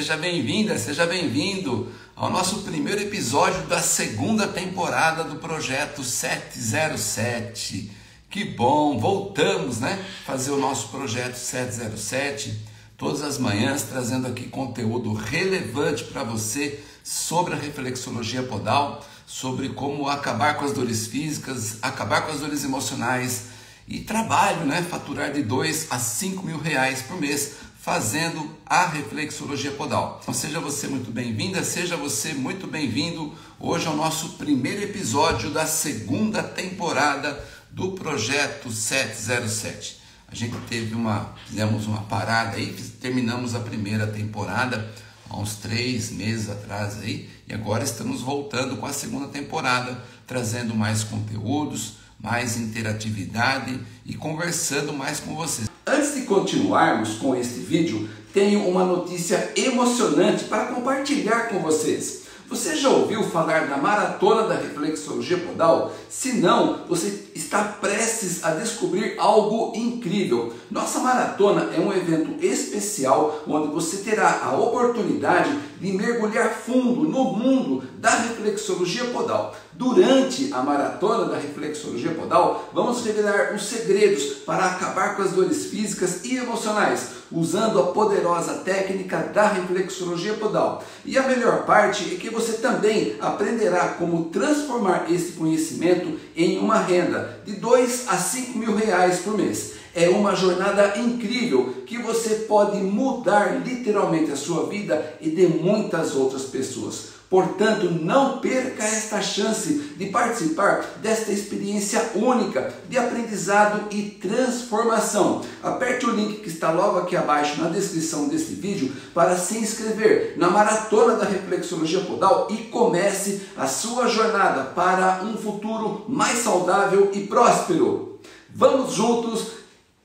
seja bem-vinda, seja bem-vindo ao nosso primeiro episódio da segunda temporada do projeto 707. Que bom, voltamos, né? Fazer o nosso projeto 707 todas as manhãs trazendo aqui conteúdo relevante para você sobre a reflexologia podal, sobre como acabar com as dores físicas, acabar com as dores emocionais e trabalho, né? Faturar de 2 a 5 mil reais por mês fazendo a reflexologia podal. Então seja você muito bem-vinda, seja você muito bem-vindo. Hoje é o nosso primeiro episódio da segunda temporada do projeto 707. A gente teve uma, fizemos uma parada aí, terminamos a primeira temporada há uns três meses atrás aí, e agora estamos voltando com a segunda temporada, trazendo mais conteúdos, mais interatividade e conversando mais com vocês. Antes de continuarmos com este vídeo, tenho uma notícia emocionante para compartilhar com vocês. Você já ouviu falar da Maratona da Reflexologia Podal? Se não, você está prestes a descobrir algo incrível. Nossa maratona é um evento especial onde você terá a oportunidade de mergulhar fundo no mundo da reflexologia podal. Durante a maratona da reflexologia podal, vamos revelar os segredos para acabar com as dores físicas e emocionais, usando a poderosa técnica da reflexologia podal. E a melhor parte é que você também aprenderá como transformar esse conhecimento em uma renda de 2 a 5 mil reais por mês. É uma jornada incrível que você pode mudar literalmente a sua vida e de muitas outras pessoas. Portanto, não perca esta chance de participar desta experiência única de aprendizado e transformação. Aperte o link que está logo aqui abaixo na descrição deste vídeo para se inscrever na Maratona da Reflexologia Podal e comece a sua jornada para um futuro mais saudável e próspero. Vamos juntos,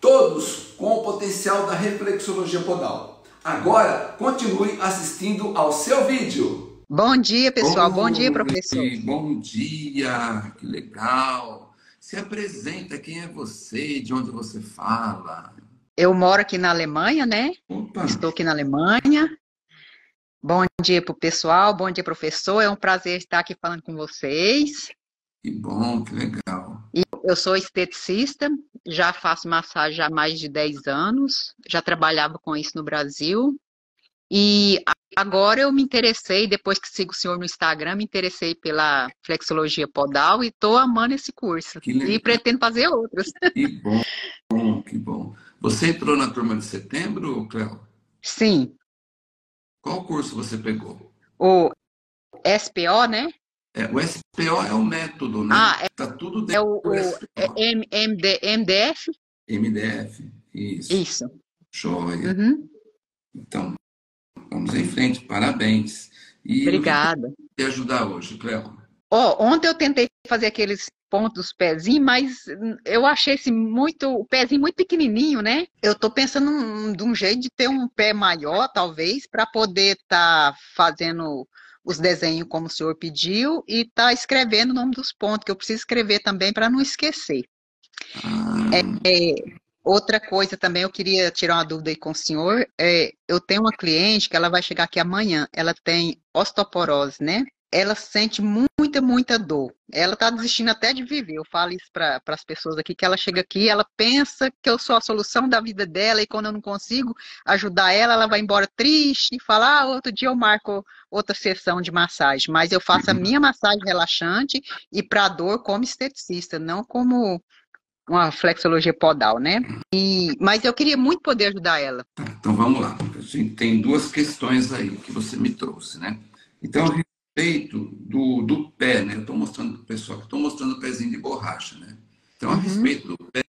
todos com o potencial da reflexologia podal. Agora, continue assistindo ao seu vídeo. Bom dia, pessoal. Bom, bom dia, professor. Bom dia, que legal. Se apresenta, quem é você, de onde você fala? Eu moro aqui na Alemanha, né? Opa. Estou aqui na Alemanha. Bom dia para o pessoal, bom dia, professor. É um prazer estar aqui falando com vocês. Que bom, que legal. E eu sou esteticista, já faço massagem há mais de 10 anos, já trabalhava com isso no Brasil. E agora eu me interessei, depois que sigo o senhor no Instagram, me interessei pela flexologia podal e estou amando esse curso. E pretendo fazer outros. Que bom, que bom. Você entrou na turma de setembro, Cléo? Sim. Qual curso você pegou? O SPO, né? É, o SPO é o método, né? Ah, é, tá tudo dentro é o, do SPO. É MD, MDF? MDF, isso. Isso. Joia. Uhum. Então, Vamos em frente, parabéns. E Obrigada. te ajudar hoje, Cleo? Oh, ontem eu tentei fazer aqueles pontos pezinho, mas eu achei esse muito, o pezinho muito pequenininho, né? Eu tô pensando num, de um jeito de ter um pé maior, talvez, para poder estar tá fazendo os desenhos como o senhor pediu e tá escrevendo o nome dos pontos, que eu preciso escrever também para não esquecer. Ah. É, é, Outra coisa também, eu queria tirar uma dúvida aí com o senhor. É, eu tenho uma cliente que ela vai chegar aqui amanhã. Ela tem osteoporose, né? Ela sente muita, muita dor. Ela está desistindo até de viver. Eu falo isso para as pessoas aqui, que ela chega aqui, ela pensa que eu sou a solução da vida dela e quando eu não consigo ajudar ela, ela vai embora triste e fala, ah, outro dia eu marco outra sessão de massagem. Mas eu faço a uhum. minha massagem relaxante e para dor como esteticista, não como uma flexologia podal, né? E, mas eu queria muito poder ajudar ela. Então vamos lá. A gente tem duas questões aí que você me trouxe, né? Então, respeito do, do pé, né? Eu estou mostrando para o pessoal que estou mostrando o pezinho de borracha, né? Então, a uhum. respeito do pé,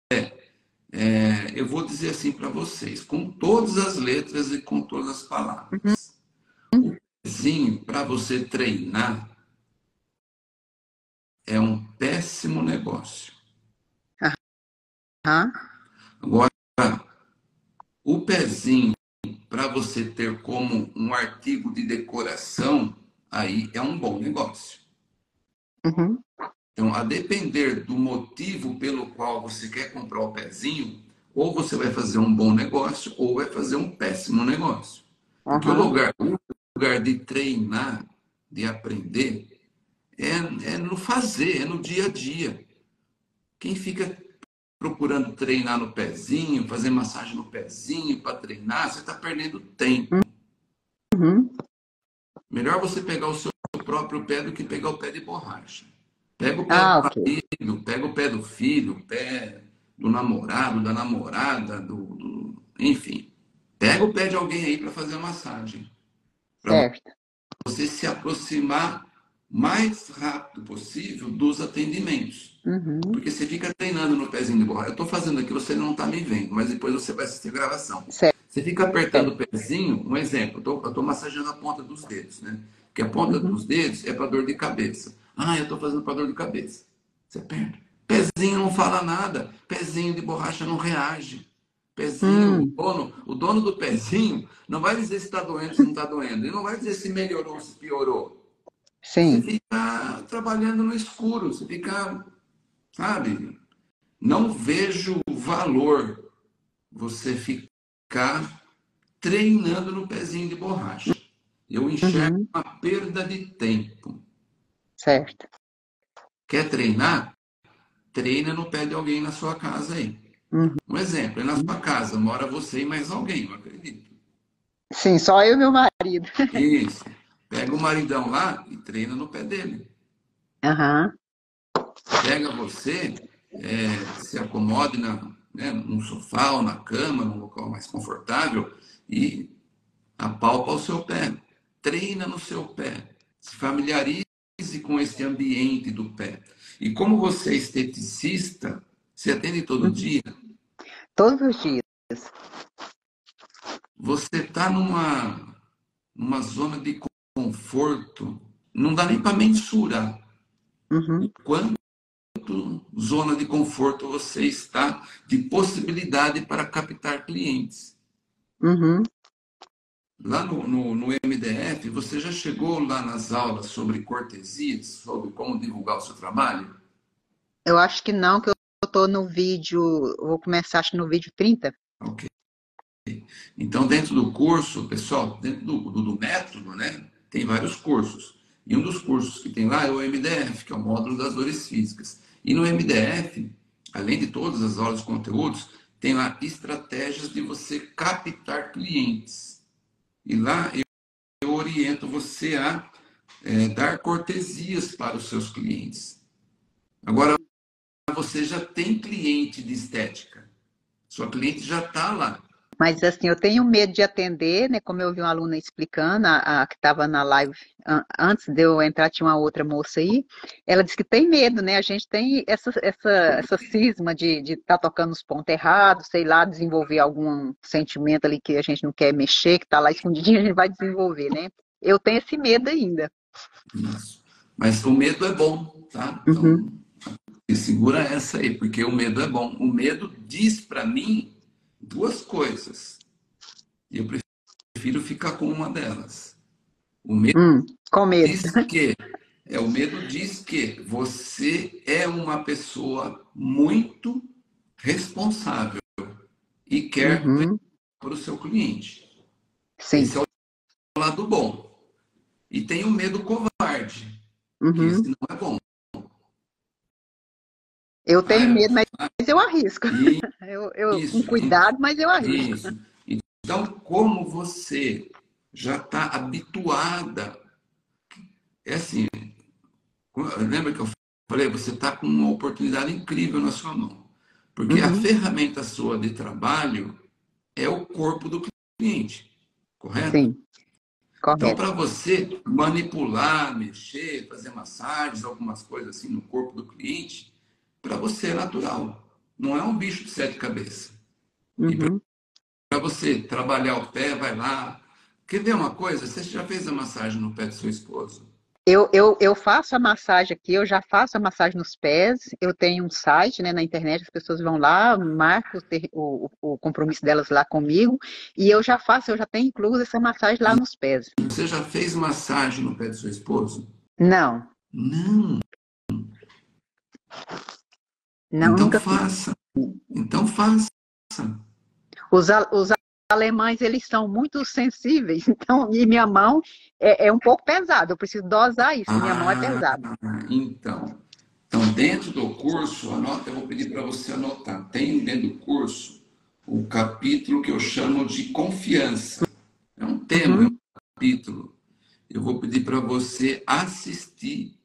é, eu vou dizer assim para vocês, com todas as letras e com todas as palavras. Uhum. O pezinho, para você treinar, é um péssimo negócio. Uhum. Agora, o pezinho, para você ter como um artigo de decoração, aí é um bom negócio. Uhum. Então, a depender do motivo pelo qual você quer comprar o pezinho, ou você vai fazer um bom negócio, ou vai fazer um péssimo negócio. Porque o lugar, o lugar de treinar, de aprender, é, é no fazer, é no dia a dia. Quem fica procurando treinar no pezinho, fazer massagem no pezinho para treinar, você está perdendo tempo. Melhor você pegar o seu próprio pé do que pegar o pé de borracha. Pega o pé Ah, do ok. marido, pega o pé do filho, o pé do namorado, da namorada, do, do- enfim. Pega o pé de alguém aí para fazer a massagem. Certo. você se aproximar mais rápido possível dos atendimentos. Uhum. Porque você fica treinando no pezinho de borracha. Eu estou fazendo aqui, você não está me vendo, mas depois você vai assistir a gravação. Certo. Você fica apertando o pezinho, um exemplo, eu estou massageando a ponta dos dedos, né? Porque a ponta Uhum. dos dedos é para dor de cabeça. Ah, eu estou fazendo para dor de cabeça. Você aperta. Pezinho não fala nada. Pezinho de borracha não reage. Pezinho, Hum. o dono, o dono do pezinho não vai dizer se está doendo, se não está doendo. Ele não vai dizer se melhorou ou se piorou. Você Sim. fica trabalhando no escuro, você fica, sabe? Não vejo valor você ficar treinando no pezinho de borracha. Eu enxergo Uhum. uma perda de tempo. Certo. Quer treinar? Treina no pé de alguém na sua casa aí. Uhum. Um exemplo, é na sua casa, mora você e mais alguém, eu acredito. Sim, só eu e meu marido. Isso. Pega o maridão lá e treina no pé dele. Aham. Pega você, é, se acomode na, né, num sofá ou na cama, num local mais confortável e apalpa o seu pé. Treina no seu pé. Se familiarize com esse ambiente do pé. E como você é esteticista, você atende todo dia, Todos os dias. você está numa, numa zona de conforto, não dá nem para mensurar Uhum. quanto zona de conforto você está de possibilidade para captar clientes. Uhum. Lá no, no, no MDF, você já chegou lá nas aulas sobre cortesias, sobre como divulgar o seu trabalho? Eu acho que não, que eu tô no vídeo, vou começar acho no vídeo 30. Ok. Então, dentro do curso, pessoal, dentro do, do, do método, né, tem vários cursos. E um dos cursos que tem lá é o MDF, que é o módulo das dores físicas. E no MDF, além de todas as aulas de conteúdos, tem lá estratégias de você captar clientes. E lá eu, eu oriento você a é, dar cortesias para os seus clientes. Agora, você já tem cliente de estética. Sua cliente já está lá. Mas assim, eu tenho medo de atender, né? Como eu vi uma aluna explicando, a, a que estava na live an- antes de eu entrar, tinha uma outra moça aí. Ela disse que tem medo, né? A gente tem essa, essa, essa cisma de estar tocando os pontos errados, sei lá, desenvolver algum sentimento ali que a gente não quer mexer, que está lá escondidinho, a gente vai desenvolver, né? Eu tenho esse medo ainda. Isso. Mas o medo é bom, tá? Então, Uhum. segura essa aí, porque o medo é bom. O medo diz para mim duas coisas. E eu prefiro ficar com uma delas. O medo Hum, com medo. diz que é o medo diz que você é uma pessoa muito responsável e quer Uhum. para o seu cliente. Sim. Esse é o lado bom. E tem o medo covarde, que Uhum. esse não é bom. Eu tenho Ah, medo, mas eu arrisco. E Eu, eu, Isso. com cuidado, mas eu arrisco. Isso. Então, como você já está habituada, é assim, lembra que eu falei, você está com uma oportunidade incrível na sua mão. Porque a Uhum. ferramenta sua de trabalho é o corpo do cliente, correto? Sim. Então, Correto. para você manipular, mexer, fazer massagens, algumas coisas assim no corpo do cliente, para você é natural. Não é um bicho de sete cabeças. Uhum. Para você trabalhar o pé, vai lá. Quer ver uma coisa? Você já fez a massagem no pé do seu esposo? Eu, eu, eu faço a massagem aqui, eu já faço a massagem nos pés. Eu tenho um site, né, na internet, as pessoas vão lá, marcam o, o, o compromisso delas lá comigo, e eu já faço, eu já tenho incluso essa massagem lá nos pés. Você já fez massagem no pé do seu esposo? Não, Não. Não, então nunca faça. Então faça. Os, os alemães eles são muito sensíveis, então e minha mão é, é um pouco pesada. Eu preciso dosar isso. minha mão é pesada. Ah, então, então dentro do curso, anota. Eu vou pedir para você anotar. Tem dentro do curso o capítulo que eu chamo de confiança. É um tema, uhum. é um capítulo. Eu vou pedir para você assistir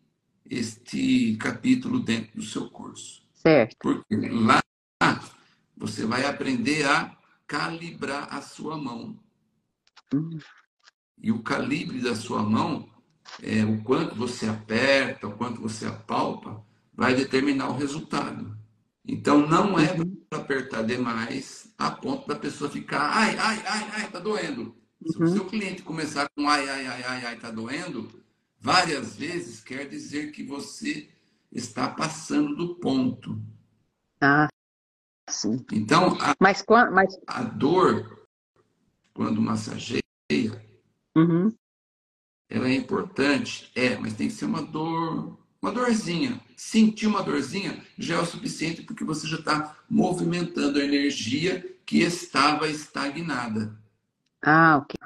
este capítulo dentro do seu curso. Certo. Porque lá você vai aprender a calibrar a sua mão. Uhum. E o calibre da sua mão, é, o quanto você aperta, o quanto você apalpa, vai determinar o resultado. Então, não é uhum. para apertar demais a ponto da pessoa ficar, ai, ai, ai, ai, tá doendo. Se o uhum. seu cliente começar com ai, ai, ai, ai, ai, tá doendo, várias vezes quer dizer que você está passando do ponto. Ah, sim. Então, a, mas, mas... a dor, quando massageia, uhum. ela é importante, é, mas tem que ser uma dor, uma dorzinha. Sentir uma dorzinha já é o suficiente porque você já está movimentando a energia que estava estagnada. Ah, ok.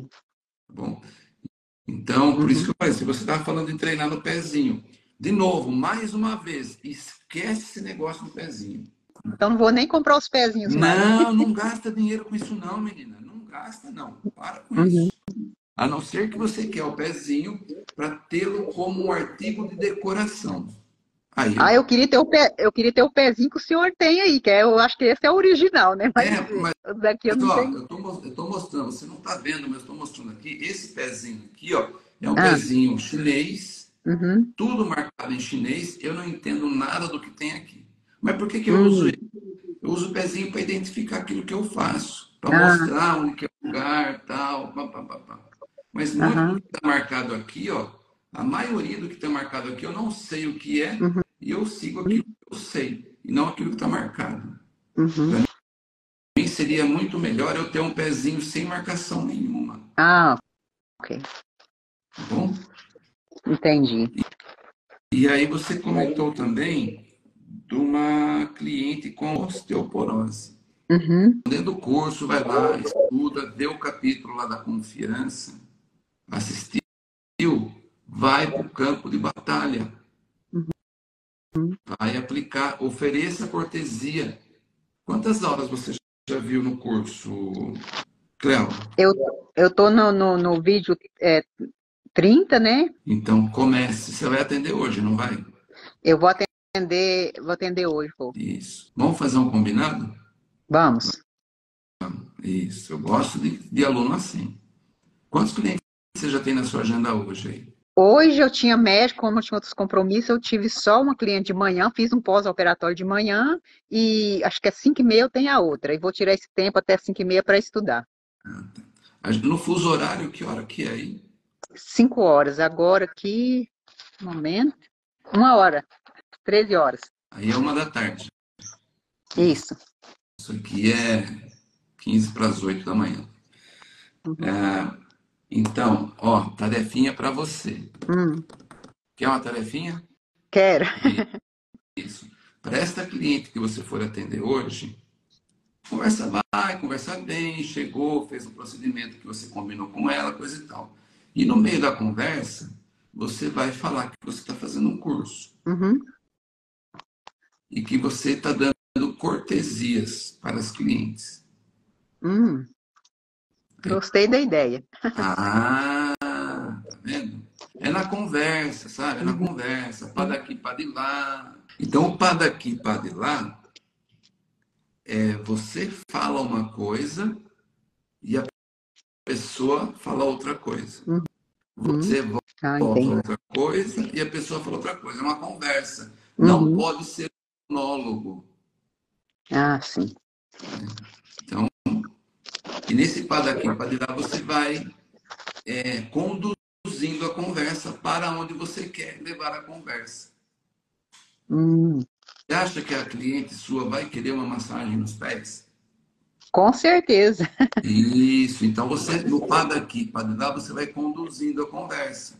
Tá bom, então, por uhum. isso que eu falei, se você estava falando em treinar no pezinho, de novo, mais uma vez, esquece esse negócio do pezinho. Então não vou nem comprar os pezinhos mais. Não, não gasta dinheiro com isso não, menina. Não gasta não. Para com uhum. isso. A não ser que você quer o pezinho para tê-lo como um artigo de decoração. Aí, ah, eu queria ter o pé, eu queria ter o pezinho que o senhor tem aí, que é, eu acho que esse é o original, né? Mas, é, mas daqui eu não tenho. Eu estou mostrando, você não está vendo, mas estou mostrando aqui esse pezinho aqui, ó, é um ah. pezinho chinês, uhum. tudo marcado em chinês. Eu não entendo nada do que tem aqui. Mas por que que eu uhum. uso ele? Eu uso o pezinho para identificar aquilo que eu faço, para ah. mostrar onde que é o lugar, tal, pá, pá, pá, pá. Mas muito uhum. do que está marcado aqui, ó, a maioria do que está marcado aqui eu não sei o que é uhum. e eu sigo aquilo que eu sei e não aquilo que está marcado. Uhum. Para mim seria muito melhor eu ter um pezinho sem marcação nenhuma. Ah, ok. Tá bom? Entendi. E, e aí você comentou também de uma cliente com osteoporose. Uhum. Dentro do curso, vai lá, estuda, vê o capítulo lá da confiança, assistiu, vai para o campo de batalha. Uhum. Vai aplicar, ofereça cortesia. Quantas aulas você já viu no curso, Cléo? Eu estou no, no, no, vídeo é, 30, né? Então comece. Você vai atender hoje, não vai? Eu vou atender, vou atender hoje, pô. Isso. Vamos fazer um combinado? Vamos. Isso. Eu gosto de, de aluno assim. Quantos clientes você já tem na sua agenda hoje aí? Hoje eu tinha médico, como eu tinha outros compromissos, eu tive só uma cliente de manhã, fiz um pós-operatório de manhã e acho que é 5 e meia eu tenho a outra. E vou tirar esse tempo até 5 e meia para estudar. Ah, tá. No fuso horário, que hora que é aí? 5 horas. Agora aqui, um momento, uma hora, 13 horas. Aí é uma da tarde. Isso. Isso aqui é 15 para as 8 da manhã. Uhum. É, então, ó, tarefinha para você. Hum. Quer uma tarefinha? Quero. Isso. Para esta cliente que você for atender hoje, conversa vai, conversa bem, chegou, fez um procedimento que você combinou com ela, coisa e tal. E no meio da conversa, você vai falar que você está fazendo um curso. Uhum. E que você está dando cortesias para as clientes. Hum. Gostei da ideia. Ah, tá vendo? É na conversa, sabe? É na conversa. Pá daqui, pá de lá. Então, o pá daqui, pá de lá é você fala uma coisa e a pessoa fala outra coisa. Uhum. Você volta ah, outra coisa e a pessoa fala outra coisa. É uma conversa. Uhum. Não pode ser monólogo. Ah, sim. Então, e nesse de lá, você vai é, conduzindo a conversa para onde você quer levar a conversa. Hum. Você acha que a cliente sua vai querer uma massagem nos pés? Com certeza. Isso. Então, você, no pá daqui, de lá, você vai conduzindo a conversa.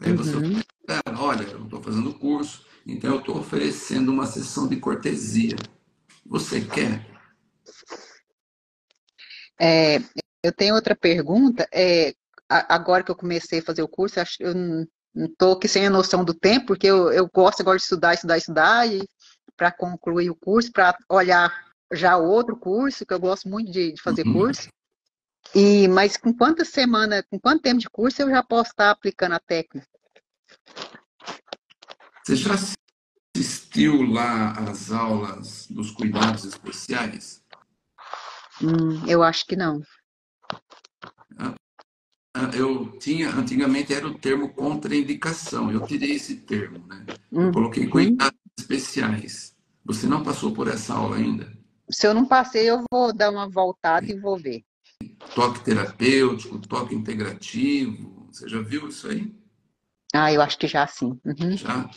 Aí você uhum. fala, olha, eu estou fazendo curso, então eu estou oferecendo uma sessão de cortesia. Você quer? É, eu tenho outra pergunta. É, agora que eu comecei a fazer o curso, eu não estou aqui sem a noção do tempo, porque eu, eu gosto agora de estudar, estudar, estudar, e para concluir o curso, para olhar já outro curso, que eu gosto muito de, de fazer uhum. curso. E, mas com quantas semanas, com quanto tempo de curso eu já posso estar aplicando a técnica? Você já assistiu lá às aulas dos cuidados especiais? Hum, eu acho que não. Ah, ah, eu tinha, antigamente era o termo contraindicação. Eu tirei esse termo, né? Hum. Coloquei cuidados hum. especiais. Você não passou por essa aula ainda? Se eu não passei, eu vou dar uma voltada e vou ver. Toque terapêutico, toque integrativo. Você já viu isso aí? Ah, eu acho que já sim. Uhum. Já?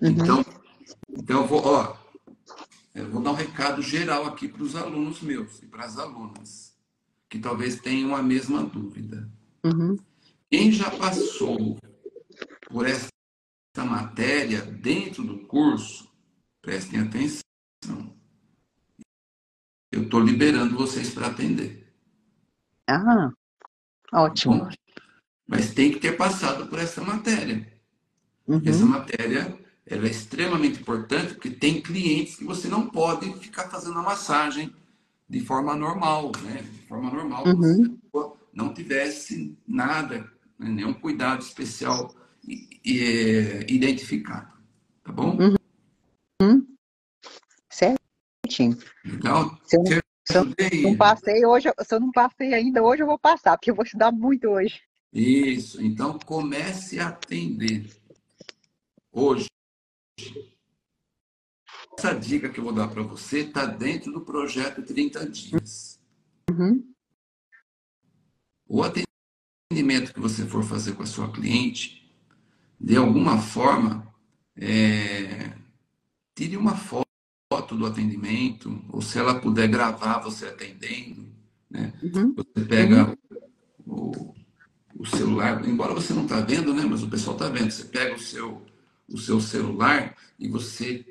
Uhum. Então, então eu vou, ó, eu vou dar um recado geral aqui para os alunos meus e para as alunas, que talvez tenham a mesma dúvida. Uhum. Quem já passou por essa matéria dentro do curso, prestem atenção. Eu estou liberando vocês para atender. Ah, ótimo. Bom, mas tem que ter passado por essa matéria. Uhum. Essa matéria ela é extremamente importante porque tem clientes que você não pode ficar fazendo a massagem de forma normal, né? De forma normal, uhum. não tivesse nada, né? nenhum cuidado especial é, identificado, tá bom? Uhum. Certinho. Legal. Se eu, se eu não passei hoje, se eu não passei ainda hoje, eu vou passar, porque eu vou estudar muito hoje. Isso. Então comece a atender hoje essa dica que eu vou dar para você está dentro do projeto 30 dias. Uhum. O atendimento que você for fazer com a sua cliente, de alguma forma, é, tire uma foto do atendimento, ou se ela puder gravar você atendendo, né? Uhum. Você pega uhum. o, o, celular, embora você não está vendo, né? Mas o pessoal está vendo. Você pega o seu, o seu celular e você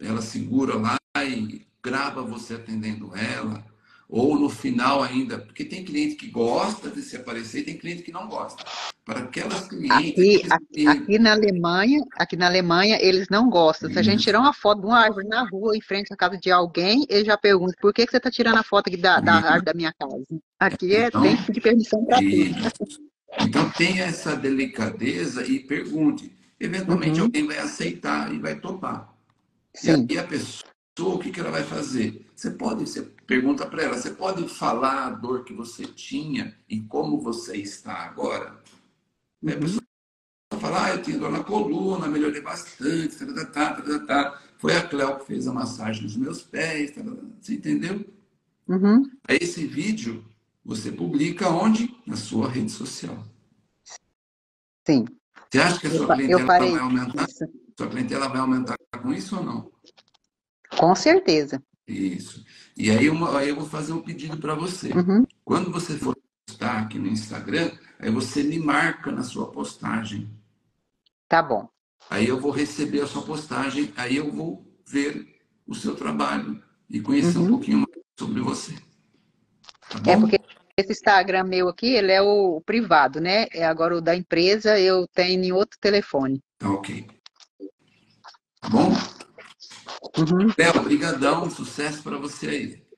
ela segura lá e grava você atendendo ela, ou no final ainda, porque tem cliente que gosta de se aparecer e tem cliente que não gosta. Para aquelas clientes. Aqui, aqui, aqui, na Alemanha, aqui na Alemanha, eles não gostam. Se a gente tirar uma foto de uma árvore na rua, em frente à casa de alguém, ele já pergunta por que, que você está tirando a foto aqui da, da árvore da minha casa. Aqui é, então, tem que pedir permissão para tudo. Então tenha essa delicadeza e pergunte. Eventualmente uhum. alguém vai aceitar e vai topar. Sim. E a pessoa, o que, que ela vai fazer? Você pode, você pergunta para ela, você pode falar a dor que você tinha e como você está agora? Uhum. A pessoa fala, ah, eu tenho dor na coluna, melhorei bastante, tá, tá, tá, tá, tá. Foi a Cléo que fez a massagem nos meus pés, tá, tá, tá. você entendeu? Uhum. Esse vídeo você publica onde? Na sua rede social. Sim. Você acha que a sua eu, clientela eu vai aumentar? Isso. Sua clientela vai aumentar com isso ou não? Com certeza. Isso. E aí, uma, aí eu vou fazer um pedido para você. Uhum. Quando você for postar aqui no Instagram, aí você me marca na sua postagem. Tá bom. Aí eu vou receber a sua postagem, aí eu vou ver o seu trabalho e conhecer uhum. um pouquinho mais sobre você. Tá é porque esse Instagram meu aqui, ele é o privado, né? É agora o da empresa, eu tenho em outro telefone. Tá ok. Tá bom? Uhum. Léo, brigadão, sucesso para você aí.